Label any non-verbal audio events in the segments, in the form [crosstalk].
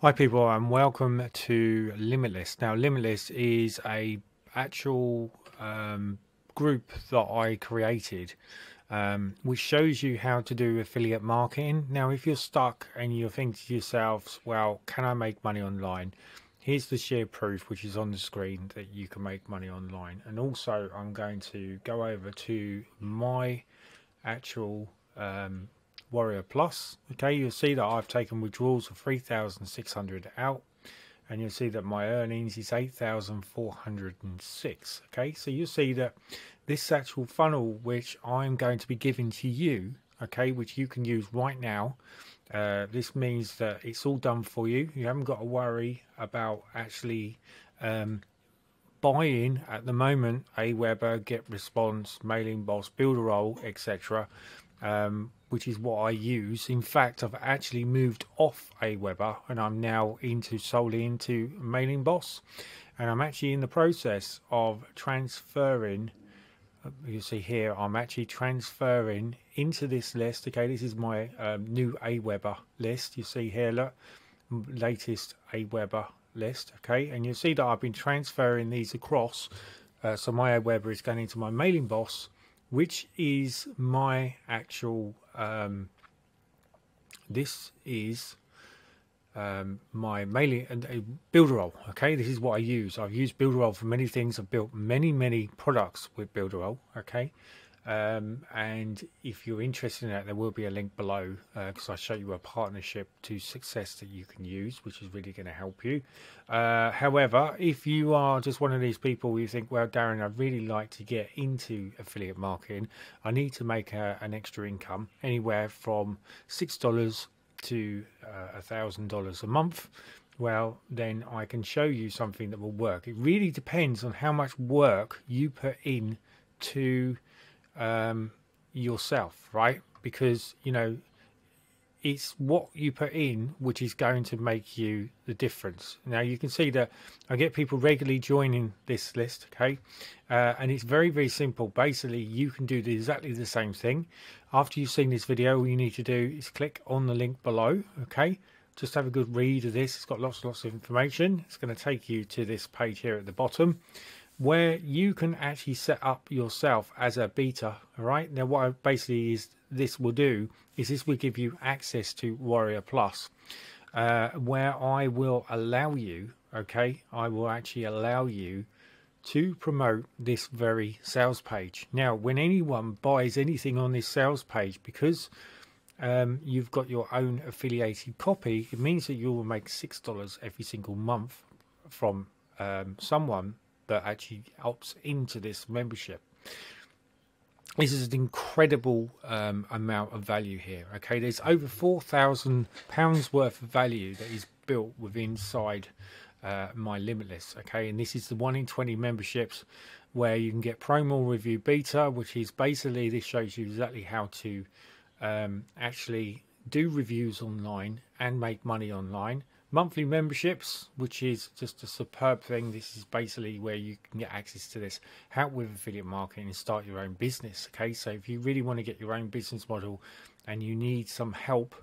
Hi people and welcome to Limitless. Now Limitless is a actual um, group that I created um, which shows you how to do affiliate marketing. Now if you're stuck and you're thinking to yourselves, well can I make money online? Here's the sheer proof which is on the screen that you can make money online and also I'm going to go over to my actual um, Warrior Plus. Okay, you'll see that I've taken withdrawals of 3,600 out and you'll see that my earnings is 8,406. Okay, so you'll see that this actual funnel which I'm going to be giving to you, okay, which you can use right now. Uh, this means that it's all done for you. You haven't got to worry about actually um, buying at the moment Aweber, Get Response, Mailing Boss, Builderall, etc um, which is what I use. In fact, I've actually moved off Aweber and I'm now into solely into Mailing Boss, and I'm actually in the process of transferring. Uh, you see here, I'm actually transferring into this list. Okay, this is my um, new Aweber list. You see here, look, latest Aweber list. Okay, and you see that I've been transferring these across. Uh, so my Aweber is going into my Mailing Boss which is my actual um, this is um, my mailing and uh, Builderall. Okay, this is what I use. I've used builder Builderall for many things. I've built many many products with builder Builderall. Okay, um, and if you're interested in that, there will be a link below because uh, I show you a partnership to success that you can use, which is really going to help you. Uh, however, if you are just one of these people who think, well, Darren, I'd really like to get into affiliate marketing, I need to make a, an extra income anywhere from $6 to uh, a thousand dollars a month well then I can show you something that will work it really depends on how much work you put in to um, yourself, right? Because you know it's what you put in which is going to make you the difference. Now you can see that I get people regularly joining this list, okay, uh, and it's very very simple. Basically, you can do exactly the same thing. After you've seen this video, all you need to do is click on the link below, okay. Just have a good read of this. It's got lots and lots of information. It's going to take you to this page here at the bottom where you can actually set up yourself as a beta right? Now what basically is this will do is this will give you access to warrior plus uh, where i will allow you okay? I will actually allow you to promote this very sales page. Now when anyone buys anything on this sales page because um, you've got your own affiliated copy it means that you will make six dollars every single month from um, someone that actually opts into this membership. This is an incredible um, amount of value here. Okay, there's over four thousand pounds worth of value that is built within inside uh, my Limitless. Okay, and this is the one in twenty memberships where you can get promo review beta, which is basically this shows you exactly how to um, actually do reviews online and make money online monthly memberships which is just a superb thing. This is basically where you can get access to this. Help with affiliate marketing and start your own business okay? So if you really want to get your own business model and you need some help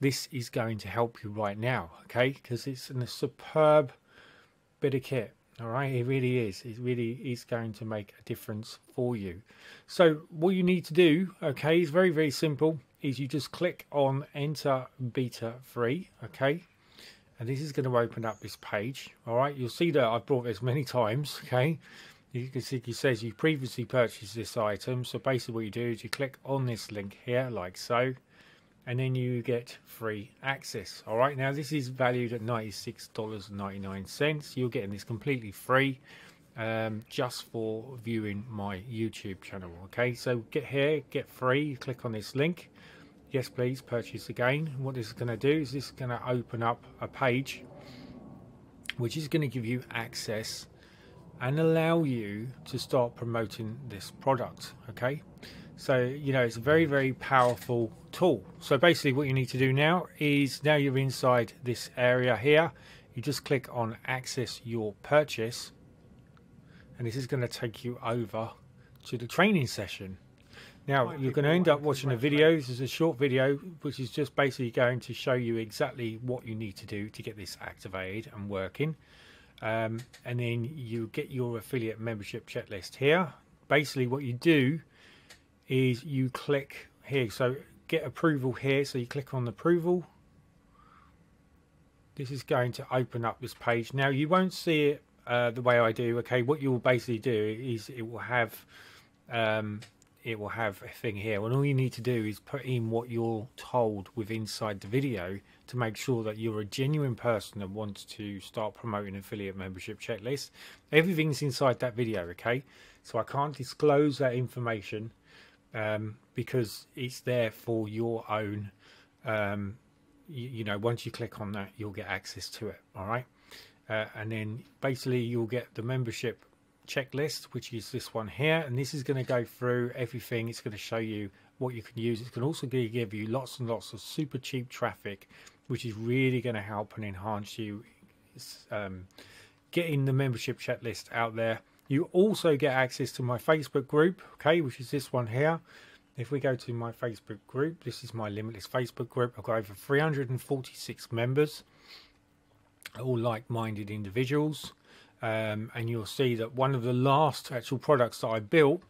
this is going to help you right now okay? Because it's a superb bit of kit all right? It really is. It really is going to make a difference for you. So what you need to do okay is very very simple is you just click on enter beta free okay and this is going to open up this page all right? You'll see that I've brought this many times [laughs] okay? You can see it says you previously purchased this item. So basically what you do is you click on this link here like so and then you get free access all right? Now this is valued at $96.99 you're getting this completely free um, just for viewing my YouTube channel okay? So get here get free click on this link yes please purchase again. What this is going to do is this is going to open up a page which is going to give you access and allow you to start promoting this product okay? So you know it's a very very powerful tool. So basically what you need to do now is now you're inside this area here you just click on access your purchase and this is going to take you over to the training session Now you're going to end up watching a video. This is a short video, which is just basically going to show you exactly what you need to do to get this activated and working. Um, and then you get your affiliate membership checklist here. Basically, what you do is you click here. So get approval here. So you click on approval. This is going to open up this page. Now you won't see it uh, the way I do. Okay, what you will basically do is it will have um, it will have a thing here. And all you need to do is put in what you're told with inside the video to make sure that you're a genuine person that wants to start promoting affiliate membership checklist everything's inside that video okay? So i can't disclose that information um, because it's there for your own um, you, you, know once you click on that you'll get access to it all right? Uh, and then basically you'll get the membership checklist, which is this one here. And this is going to go through everything. It's going to show you what you can use. It's going to also give you lots and lots of super cheap traffic, which is really going to help and enhance you um, getting the membership checklist out there. You also get access to my Facebook group, okay, which is this one here. If we go to my Facebook group, this is my Limitless Facebook group. I've got over 346 members, all like-minded individuals um, and you'll see that one of the last actual products that I built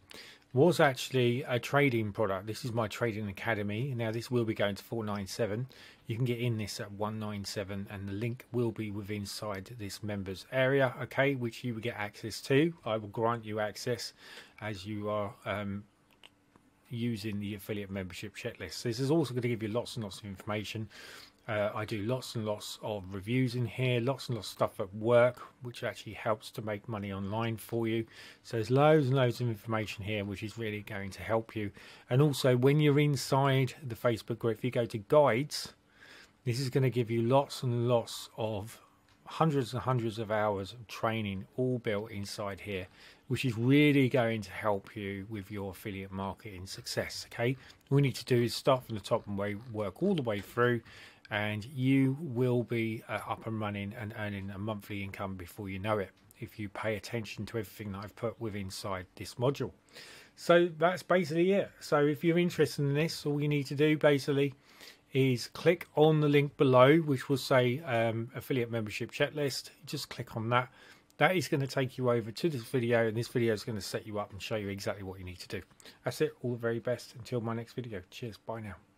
was actually a trading product. This is my trading academy. Now this will be going to 497. You can get in this at 197 and the link will be within inside this members area, okay, which you will get access to. I will grant you access as you are um, using the affiliate membership checklist. This is also going to give you lots and lots of information uh, I do lots and lots of reviews in here, lots and lots of stuff at work, which actually helps to make money online for you. So there's loads and loads of information here, which is really going to help you. And also, when you're inside the Facebook group, if you go to guides, this is going to give you lots and lots of hundreds and hundreds of hours of training all built inside here which is really going to help you with your affiliate marketing success okay all we need to do is start from the top and work all the way through and you will be uh, up and running and earning a monthly income before you know it if you pay attention to everything that I've put with inside this module. So that's basically it. So if you're interested in this, all you need to do basically is click on the link below, which will say um, affiliate membership checklist. Just click on that. That is going to take you over to this video, and this video is going to set you up and show you exactly what you need to do. That's it. All the very best. Until my next video. Cheers. Bye now.